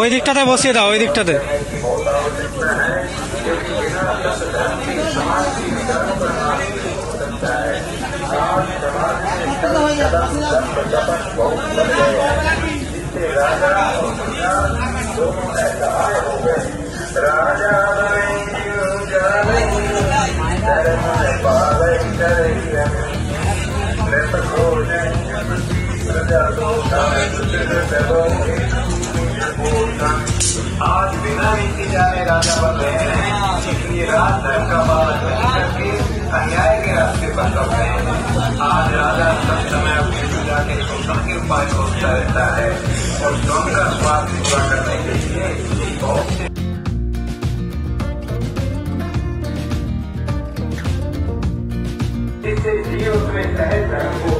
ওই দিকটাতে বসিয়ে দাও ওই দিকটাতে। आज बिना नीति जाने राजा बन रहे हैं इसलिए रात का पालन करके अन्याय के रास्ते पर चल रहे हैं आज राजा सब समय अपनी पूजा के शोषण के उपाय सोचता रहता है और स्वयं का स्वार्थ पूरा करने के लिए बहुत जिससे जीव उसमें सहज धर्म को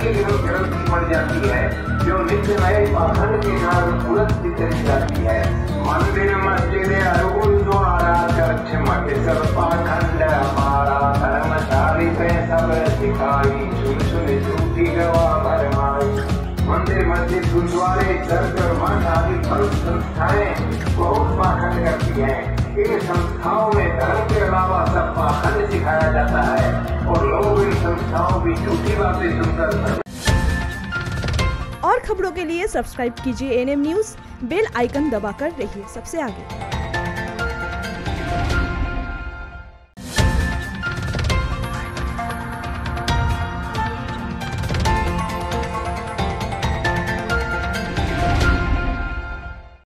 के विरुद्ध ग्रंथि पड़ जाती है, जो नित्य नए पाखंड के कारण तुरंत चली जाती है। मंदिर, मस्जिद, अरुण द्वारा चर्च मठ सब पाखंड, हमारा धर्मशाली पे सब सिखाई। सुन सुन, झूठी गवा भरमाई। मंदिर, मस्जिद, गुरुद्वारे, चर्च और मठ आदि प्रमुख संस्थाएँ बहुत पाखंड करती हैं। इन संस्थाओं में धर्म के अलावा सब पाखंड सिखाया जाता है। और खबरों के लिए सब्सक्राइब कीजिए एनएम न्यूज़ बेल आइकन दबाकर रहिए सबसे आगे।